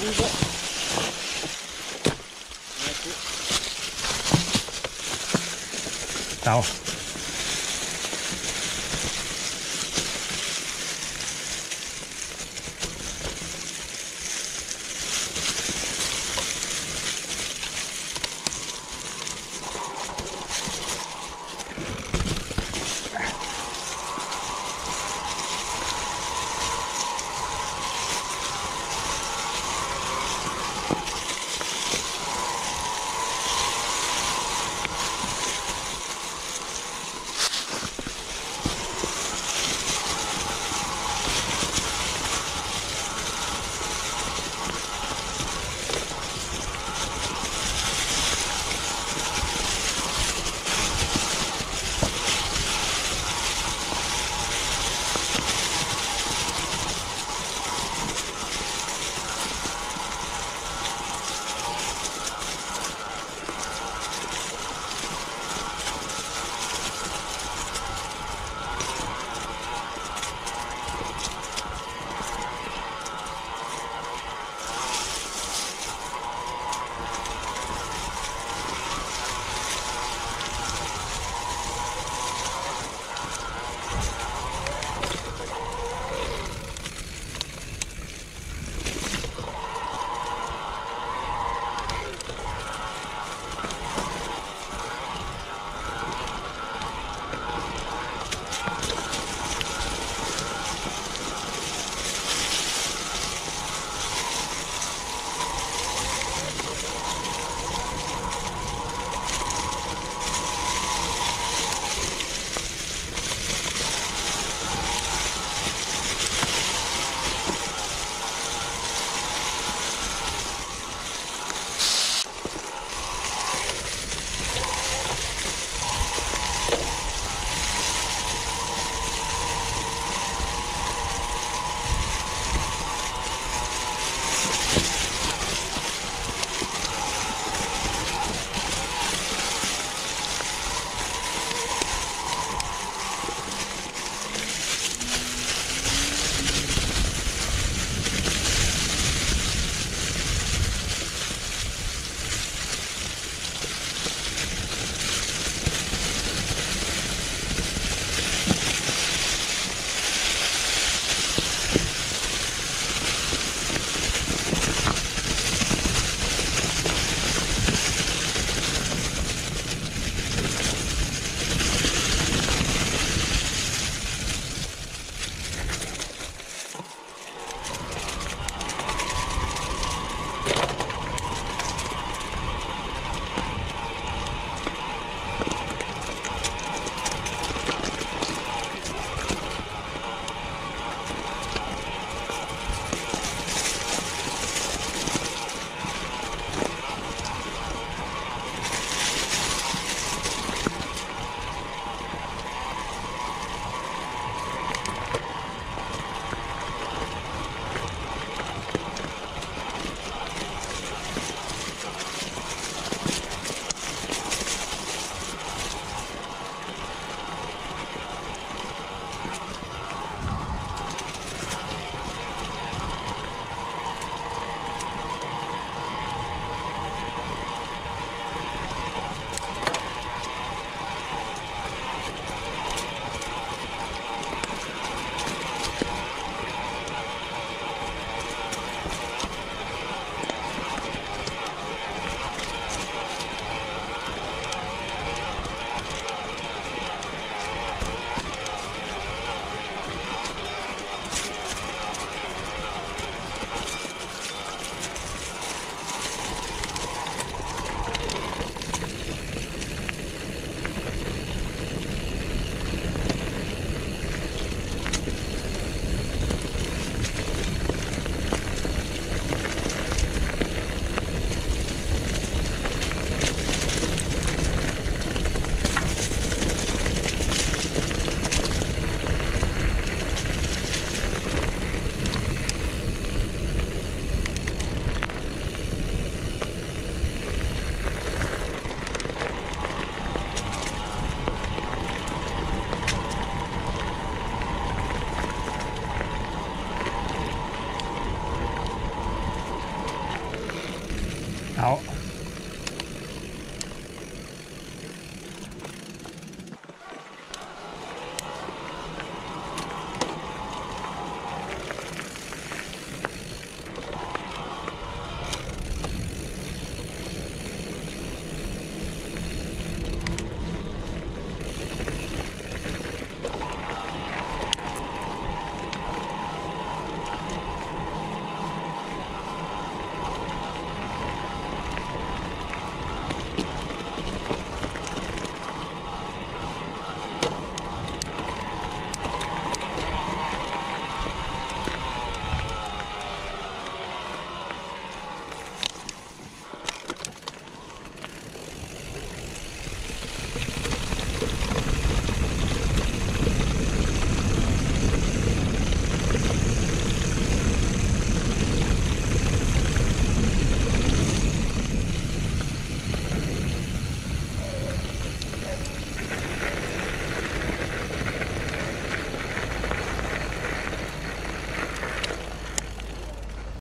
工打